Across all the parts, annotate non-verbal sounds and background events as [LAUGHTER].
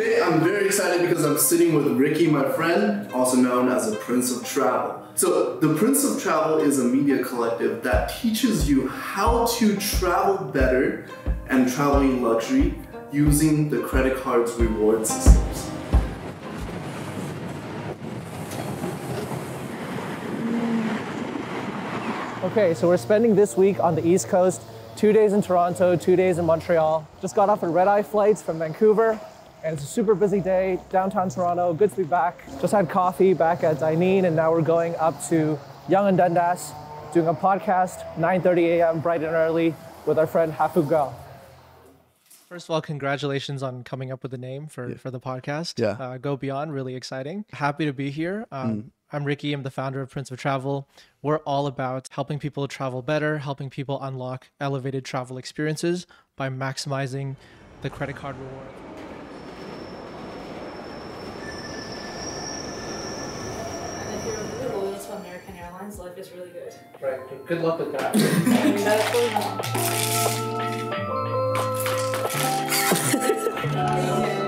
today I'm very excited because I'm sitting with Ricky, my friend, also known as the Prince of Travel. So, the Prince of Travel is a media collective that teaches you how to travel better and travel in luxury using the credit card's reward systems. Okay, so we're spending this week on the East Coast, two days in Toronto, two days in Montreal. Just got off a red eye flight from Vancouver, it's a super busy day, downtown Toronto. Good to be back. Just had coffee back at Dineen, and now we're going up to Yonge and Dundas, doing a podcast, 9.30 a.m., bright and early, with our friend Hafu Gao. First of all, congratulations on coming up with a name for, for the podcast. Yeah. Uh, Go Beyond, really exciting. Happy to be here. Um, I'm Ricky. I'm the founder of Prince of Travel. We're all about helping people travel better, helping people unlock elevated travel experiences by maximizing the credit card reward. And if you're really loyal to American life is really good. Right. Good luck with that. I that's [LAUGHS]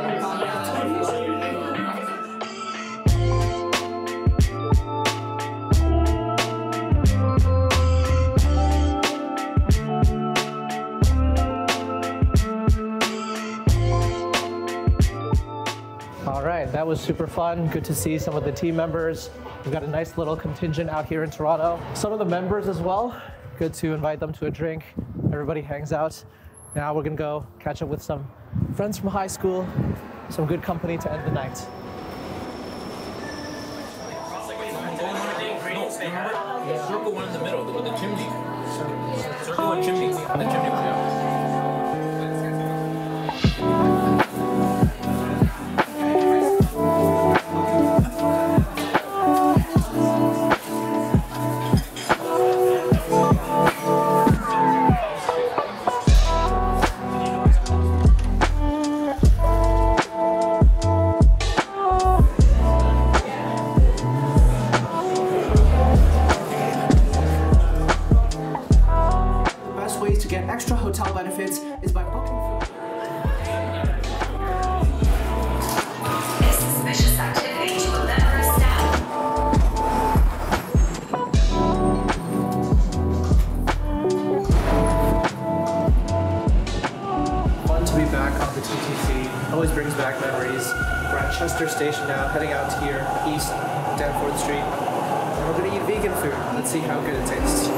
that was super fun. Good to see some of the team members. We've got a nice little contingent out here in Toronto. Some of the members as well. Good to invite them to a drink. Everybody hangs out. Now we're gonna go catch up with some friends from high school, some good company to end the night. Circle one in the middle with the chimney. Circle one chimney. The chimney. We're at Chester Station now, heading out to here, east, down 4th Street. And we're gonna eat vegan food. Let's see how good it tastes.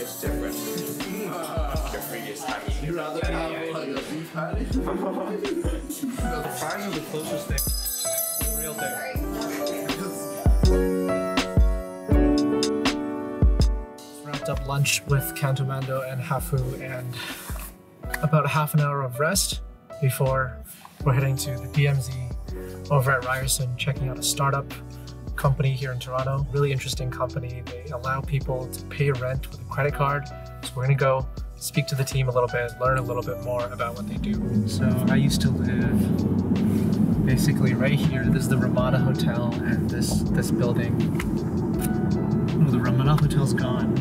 It's different. [LAUGHS] Your previous time you You rather have like a beef patty? [LAUGHS] The fries are the closest thing. The real thing. Wrapped up lunch with Cantomando and Hafu and about a half an hour of rest before we're heading to the DMZ over at Ryerson, checking out a startup company here in Toronto. Really interesting company. They allow people to pay rent with a credit card. So we're gonna go speak to the team a little bit, learn a little bit more about what they do. So I used to live basically right here. This is the Ramada Hotel, and this this building. Oh, the Ramada Hotel's gone.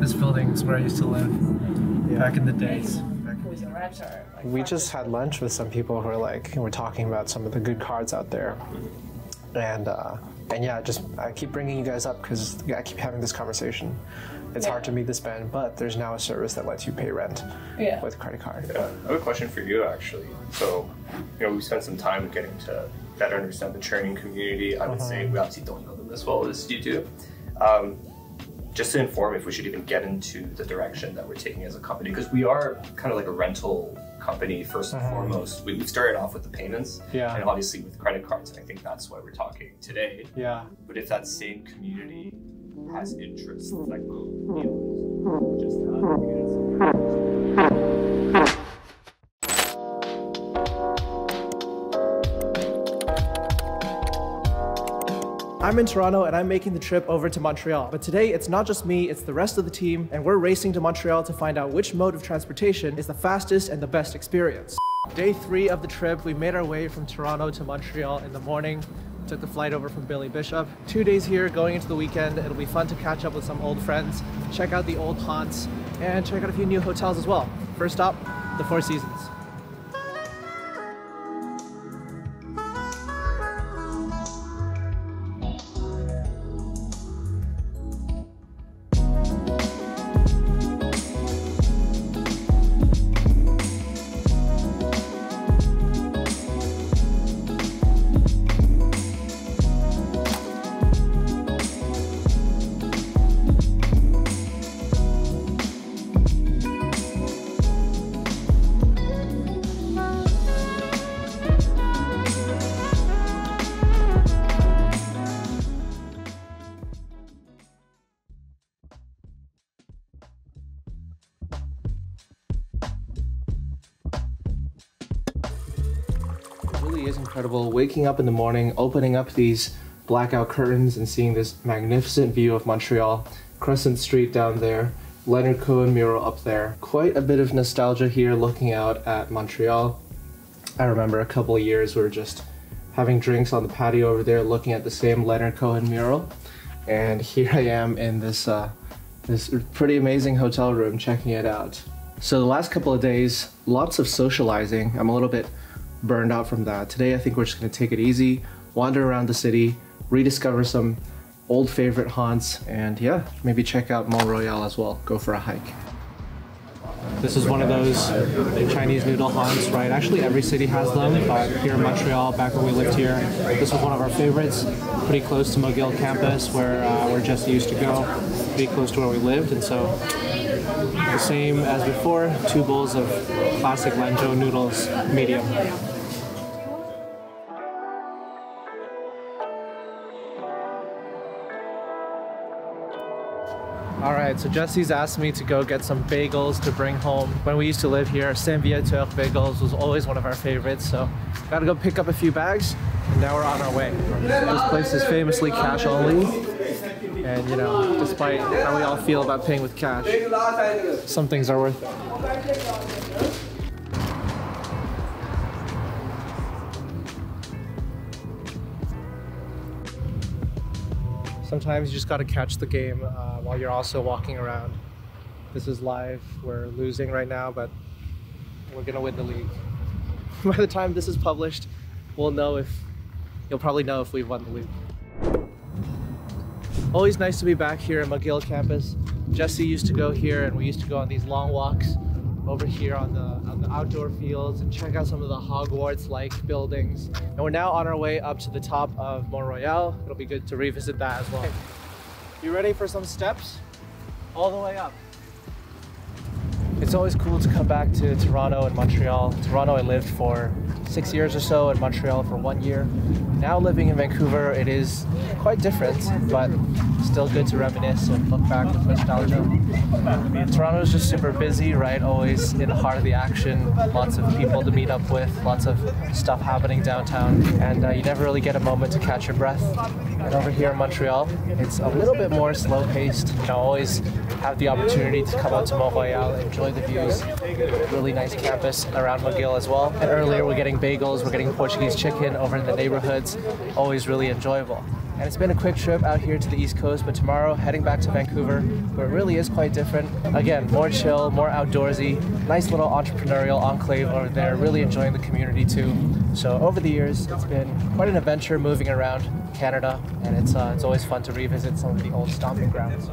This building is where I used to live back in the days. Back in the we just had lunch with some people who are like, we're talking about some of the good cards out there, and uh, and yeah, just I keep bringing you guys up because I keep having this conversation. It's hard to meet the spend, but there's now a service that lets you pay rent Yeah. with credit card. Yeah, I have a question for you actually. So, you know, we spent some time getting to better understand the training community. I would say we obviously don't know them as well as you do. Um, just to inform if we should even get into the direction that we're taking as a company, because we are kind of like a rental company first and mm-hmm. foremost. We, we started off with the payments, Yeah. and obviously with credit cards, and I think that's why we're talking today. Yeah. But if that same community has interests like meals, just that, I'm in Toronto and I'm making the trip over to Montreal. But today it's not just me, it's the rest of the team, and we're racing to Montreal to find out which mode of transportation is the fastest and the best experience. Day three of the trip, we made our way from Toronto to Montreal in the morning. Took the flight over from Billy Bishop. Two days here, going into the weekend. It'll be fun to catch up with some old friends, check out the old haunts, and check out a few new hotels as well. First up, the Four Seasons. Really is incredible waking up in the morning, opening up these blackout curtains and seeing this magnificent view of Montreal, Crescent Street down there, Leonard Cohen mural up there. Quite a bit of nostalgia here looking out at Montreal. I remember a couple of years we were just having drinks on the patio over there looking at the same Leonard Cohen mural. And [LAUGHS] here I am in this uh, this pretty amazing hotel room checking it out. So the last couple of days, lots of socializing. I'm a little bit burned out from that. Today I think we're just gonna take it easy, wander around the city, rediscover some old favorite haunts, and yeah, maybe check out Mont Royal as well. Go for a hike. This is one of those Chinese noodle haunts, right? Actually, every city has them, but here in Montreal, back when we lived here, this was one of our favorites. Pretty close to McGill campus, where uh, where Jesse used to go. Pretty close to where we lived, and so the same as before. Two bowls of classic Lanzhou noodles, medium. All right, so Jesse's asked me to go get some bagels to bring home. When we used to live here, Saint Viateur bagels was always one of our favorites. So gotta go pick up a few bags, and now we're on our way. This place is famously cash only. And you know, despite how we all feel about paying with cash, some things are worth it. Sometimes you just gotta catch the game uh, while you're also walking around. This is live. We're losing right now, but we're gonna win the league. [LAUGHS] By the time this is published, we'll know if you'll probably know if we've won the league. Always nice to be back here at McGill campus. Jesse used to go here, and we used to go on these long walks over here on the on the outdoor fields and check out some of the Hogwarts-like buildings. And we're now on our way up to the top of Mont Royal. It'll be good to revisit that as well. You ready for some steps? All the way up. It's always cool to come back to Toronto and Montreal. Toronto I lived for six years or so, and Montreal for one year. Now living in Vancouver, it is quite different, but still good to reminisce and look back with nostalgia. Toronto is just super busy, right? Always in the heart of the action, lots of people to meet up with, lots of stuff happening downtown, and uh, you never really get a moment to catch your breath. And over here in Montreal, it's a little bit more slow paced. You know, always have the opportunity to come out to Mont Royal, enjoy the views. Really nice campus around McGill as well. And earlier we're getting bagels, we're getting Portuguese chicken over in the neighborhoods. Always really enjoyable. And it's been a quick trip out here to the East Coast, but tomorrow heading back to Vancouver, where it really is quite different. Again, more chill, more outdoorsy, nice little entrepreneurial enclave over there, really enjoying the community too. So over the years, it's been quite an adventure moving around Canada, and it's, uh, it's always fun to revisit some of the old stomping grounds.